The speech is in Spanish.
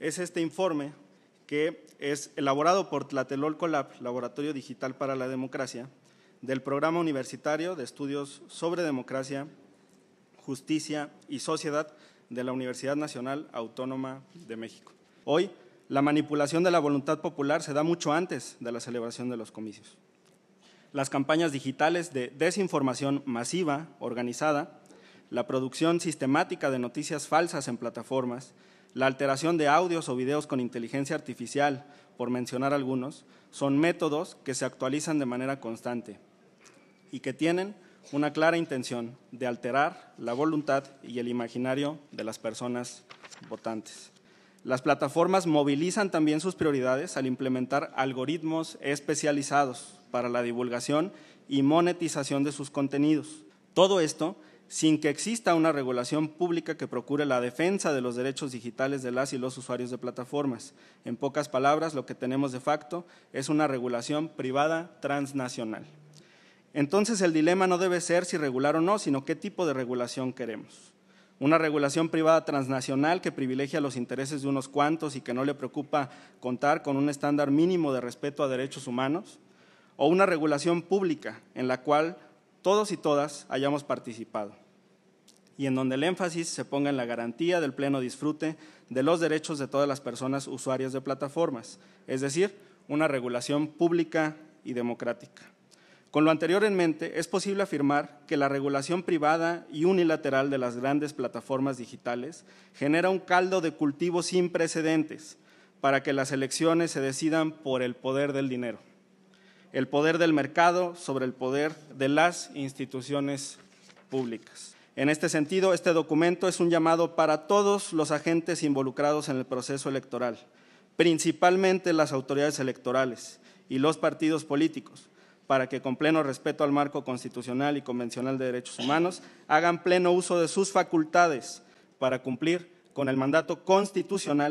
es este informe que es elaborado por Tlatelolco Lab, Laboratorio Digital para la Democracia, del Programa Universitario de Estudios sobre Democracia, Justicia y Sociedad de la Universidad Nacional Autónoma de México. Hoy, la manipulación de la voluntad popular se da mucho antes de la celebración de los comicios. Las campañas digitales de desinformación masiva, organizada, la producción sistemática de noticias falsas en plataformas, la alteración de audios o videos con inteligencia artificial, por mencionar algunos, son métodos que se actualizan de manera constante y que tienen una clara intención de alterar la voluntad y el imaginario de las personas votantes. Las plataformas movilizan también sus prioridades al implementar algoritmos especializados para la divulgación y monetización de sus contenidos. Todo esto sin que exista una regulación pública que procure la defensa de los derechos digitales de las y los usuarios de plataformas. En pocas palabras, lo que tenemos de facto es una regulación privada transnacional. Entonces, el dilema no debe ser si regular o no, sino qué tipo de regulación queremos. Una regulación privada transnacional que privilegia los intereses de unos cuantos y que no le preocupa contar con un estándar mínimo de respeto a derechos humanos, o una regulación pública en la cual todos y todas hayamos participado y en donde el énfasis se ponga en la garantía del pleno disfrute de los derechos de todas las personas usuarias de plataformas, es decir, una regulación pública y democrática. Con lo anterior en mente, es posible afirmar que la regulación privada y unilateral de las grandes plataformas digitales genera un caldo de cultivo sin precedentes para que las elecciones se decidan por el poder del dinero, el poder del mercado sobre el poder de las instituciones públicas. En este sentido, este documento es un llamado para todos los agentes involucrados en el proceso electoral, principalmente las autoridades electorales y los partidos políticos, para que con pleno respeto al marco constitucional y convencional de derechos humanos hagan pleno uso de sus facultades para cumplir con el mandato constitucional